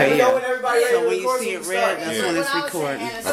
Okay, So when you see it red, that's Yeah. when it's recording. Okay.